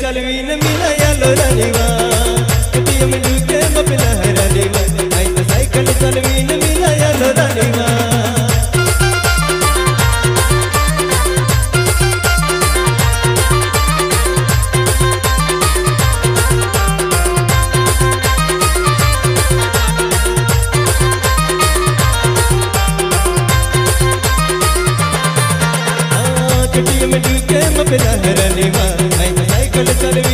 चलवीन मिलायल रनिवा। कटियम लूके मपला रनिवा। आई त साइकिल चलवीन मिलायल रनिवा हाँ, कटियम लूके मपला रनिवा। चल चल